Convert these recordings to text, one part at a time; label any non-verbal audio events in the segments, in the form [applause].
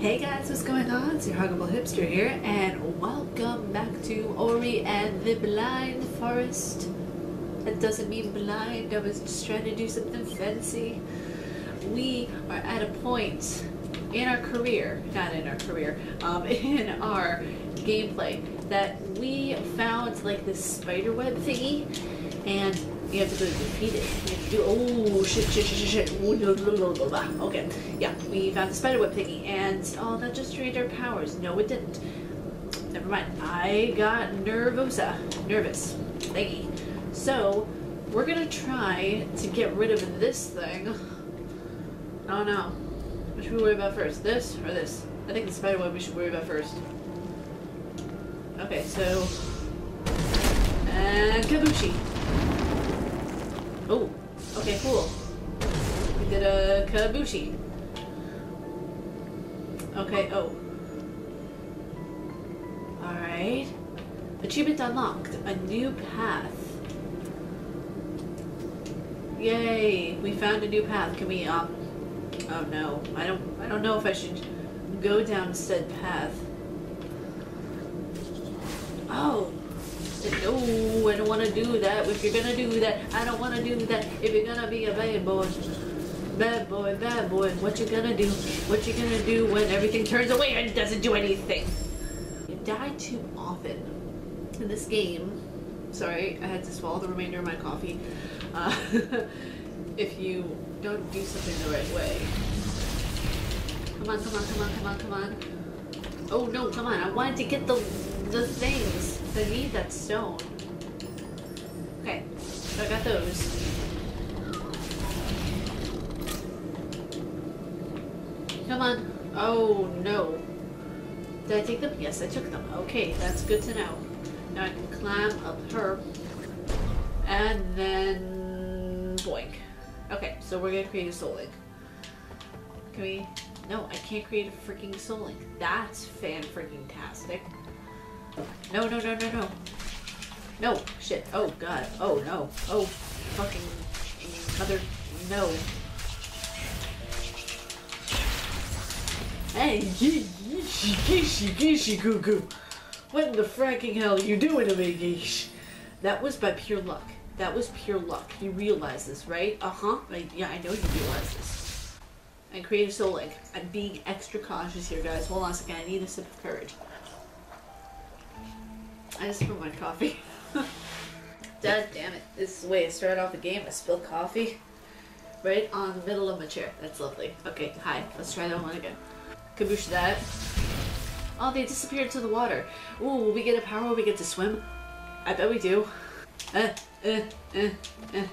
Hey guys, what's going on? It's your Huggable Hipster here, and welcome back to Ori and the Blind Forest. That doesn't mean blind, I was just trying to do something fancy. We are at a point in our career, not in our career, um, [laughs] in our gameplay, that we found like this spiderweb thingy, and you have to defeat it. You have to do, oh shit, shit, shit, shit, shit. Okay, yeah, we found the spider web thingy, and oh, that just drained our powers. No, it didn't. Never mind. I got nervosa, nervous, thingy. So we're gonna try to get rid of this thing. I don't know. What should we worry about first? This or this? I think the spider web we should worry about first. Okay, so uh, and kabushi. Oh, okay, cool. We did a kabushi. Okay, oh. Alright. Achievement unlocked. A new path. Yay! We found a new path. Can we, um... Oh no. I don't, I don't know if I should go down said path. Oh, no, I don't want to do that. If you're gonna do that, I don't want to do that. If you're gonna be a bad boy, bad boy, bad boy, what you gonna do? What you gonna do when everything turns away and doesn't do anything? You die too often in this game. Sorry, I had to swallow the remainder of my coffee. Uh, [laughs] if you don't do something the right way. Come on, come on, come on, come on, come on. Oh no, come on! I wanted to get the the things. I need that stone. Okay, so I got those. Come on. Oh no. Did I take them? Yes, I took them. Okay, that's good to know. Now I can climb up her. And then boink. Okay, so we're gonna create a soul link. Can we? No, I can't create a freaking soul link. That's fan freaking tastic. No, no, no, no, no. No, shit. Oh, God. Oh, no. Oh, fucking mother. No. Hey, yeeshi, geeshi, geeshi, goo goo. What in the fracking hell are you doing to me, geesh? That was by pure luck. That was pure luck. You realize this, right? Uh-huh. Like, yeah, I know you realize this. And create a soul link. I'm being extra cautious here, guys. Hold on a second. I need a sip of courage. I just spilled my coffee. God damn it. This is the way I start off the game. I spilled coffee right on the middle of my chair. That's lovely. Okay, hi. Let's try that one again. Kaboosh that. Oh, they disappeared into the water. Ooh, will we get a power we get to swim? I bet we do. Uh, uh, uh, uh.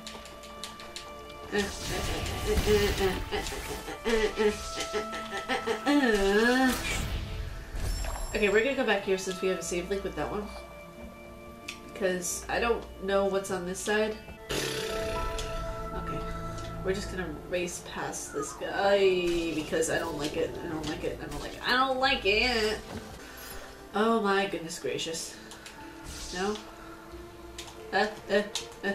Okay, we're gonna go back here since we have a save link with that one because I don't know what's on this side. Okay, we're just gonna race past this guy because I don't like it. I don't like it. I don't like it. I don't like it. Oh my goodness gracious. No? Uh, uh, uh.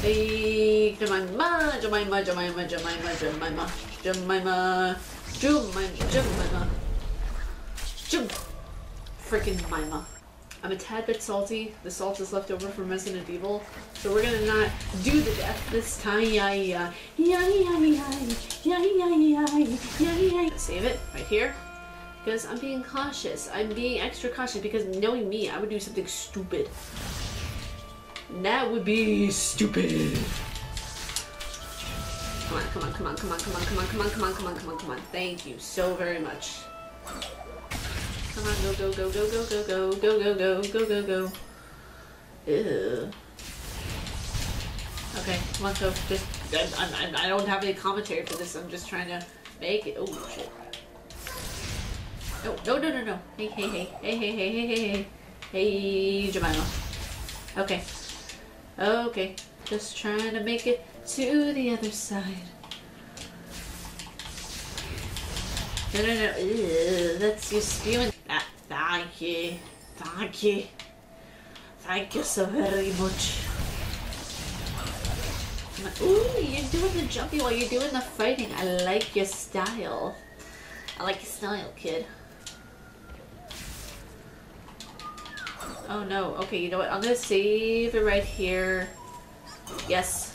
Hey, Jemima, Jemima, Jemima, Jemima, Jemima, Jemima, Jemima, Jemima, Jemima, freaking Mima. I'm a tad bit salty. The salt is left over from Resident Evil. So we're gonna not do the death this time. Yeah, yeah. Yeah, yeah, yeah. Yeah, yeah. Save it right here. Because I'm being cautious. I'm being extra cautious because knowing me, I would do something stupid. that would be stupid. Come on, come on, come on, come on, come on, come on, come on, come on, come on, come on, come on. Thank you so very much. Come on, go, go, go, go, go, go, go, go, go, go, go, go, go. Ew. Okay, come on, go. Just, I, I, I don't have any commentary for this. I'm just trying to make it. Oh, shit. No, no, no, no, no. Hey, hey, hey, hey, hey, hey, hey, hey, hey. Hey, Jemima. Okay. Okay. Just trying to make it to the other side. No, no, no. Ew, that's you spewing. Ah, thank you. Thank you. Thank you so very much. Ooh, you're doing the jumpy while you're doing the fighting. I like your style. I like your style, kid. Oh no. Okay, you know what? I'm gonna save it right here. Yes.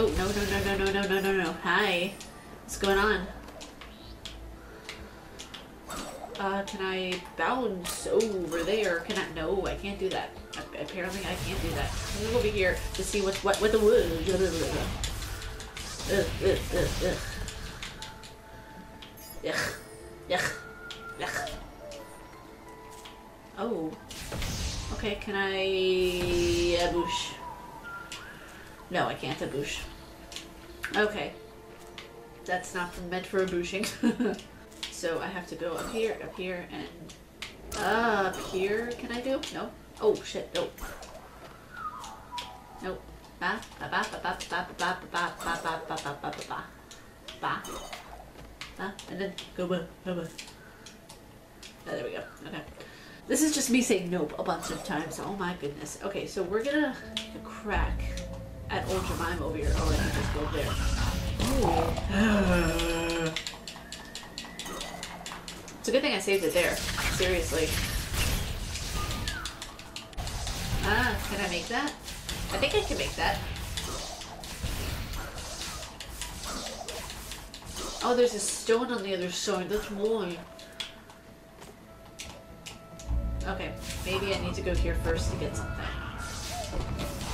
Oh, no, no, no, no, no, no, no, no, no. Hi. What's going on? Uh, can I bounce over there? Can I? No, I can't do that. Apparently I can't do that. I'm gonna go over here to see what's what with the wood. Ugh, ugh, ugh, ugh. Ugh. Ugh. Ugh. Oh. Okay, can I aboosh? No, I can't aboosh. Okay. That's not meant for abooshing. so I have to go up here, up here, and up here. Can I do? No. Oh shit, no. Nope. Ba ba ba ba ba ba ba ba ba ba ba ba ba ba ba ba ba ba and then go ba ba ba. Oh, there we go. Okay. This is just me saying nope a bunch of times. Oh my goodness. Okay, so we're gonna crack at Old Jemima over here. Oh, I can just go there. [sighs] It's a good thing I saved it there. Seriously. Ah, can I make that? I think I can make that. Oh, there's a stone on the other side. That's why. Okay, maybe I need to go here first to get something.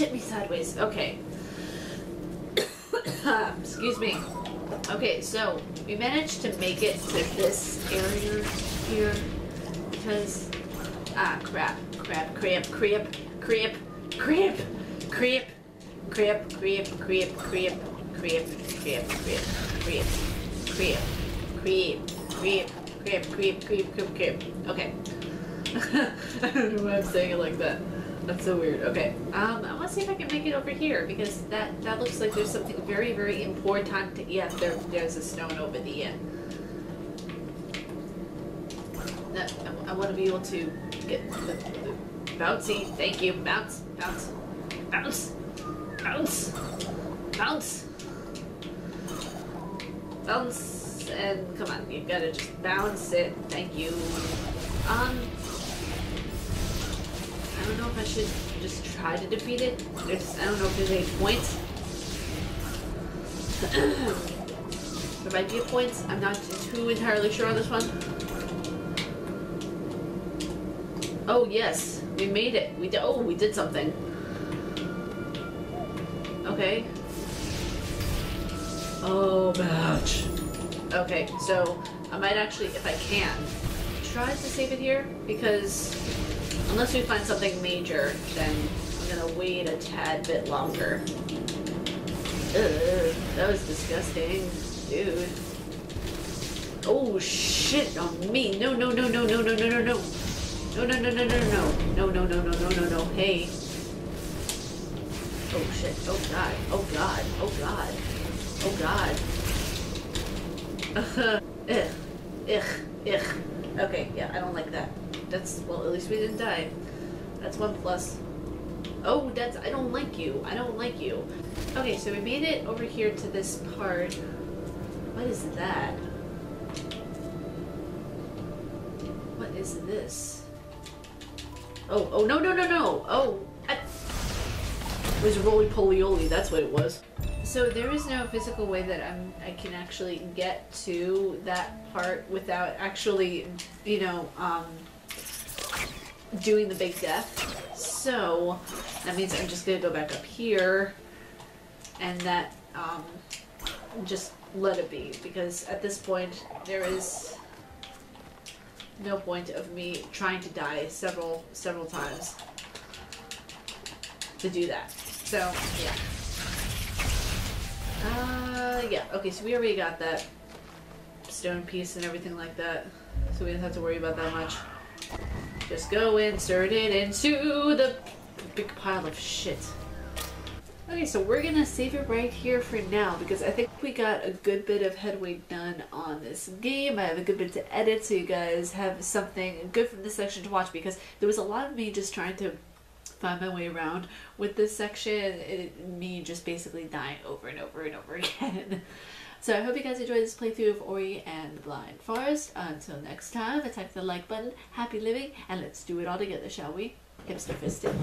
Shit me sideways. Okay. Excuse me. Okay, so we managed to make it to this area here because ah crap, crap, crap, crap, crap, crap, crap, crap, crap, crap, crap, crap, crap, crap creep, creep, creep, creep, creep, creep, creep, creep, creep. Okay. I don't know why I'm saying it like that. That's so weird. Okay. Um, I want to see if I can make it over here because that that looks like there's something very very important. Yeah, there there's a stone over the end. That I, I want to be able to get the, the bouncy. Thank you. Bounce, bounce, bounce, bounce, bounce bounce and come on, you gotta just bounce it. Thank you. Um, know if I should just try to defeat it. There's, I don't know if there's any points. [coughs] there might be a points. I'm not too entirely sure on this one. Oh yes, we made it. We did. Oh, we did something. Okay. Oh, match. Okay, so I might actually, if I can, try to save it here because unless we find something major, then I'm gonna wait a tad bit longer. Ugh, that was disgusting, dude. Oh shit on me! No, no, no, no, no, no, no, no, no. No, no, no, no, no, no, no, no, no, no, no, no, no. Hey. Oh shit. Oh god. Oh god. Oh god. Oh god. Ugh. Ugh. Ugh. Okay, yeah, I don't like that. That's, well, at least we didn't die. That's one plus. Oh, that's, I don't like you. I don't like you. Okay, so we made it over here to this part. What is that? What is this? Oh, oh, no, no, no, no. Oh, I... it was roly-poly-oly, that's what it was. So there is no physical way that I'm I can actually get to that part without actually, you know, um, doing the big death. So that means I'm just gonna go back up here and that um, just let it be because at this point there is no point of me trying to die several several times. to do that. So yeah. Uh, yeah. Okay, so we already got that stone piece and everything like that, so we don't have to worry about that much. Just go insert it into the big pile of shit. Okay, so we're gonna save it right here for now because I think we got a good bit of headway done on this game. I have a good bit to edit so you guys have something good from this section to watch because there was a lot of me just trying to find my way around with this section. It, me just basically dying over and over and over [laughs] again. So I hope you guys enjoyed this playthrough of Ori and the Blind Forest. Until next time, attack the like button, happy living, and let's do it all together, shall we? Hipster fisted.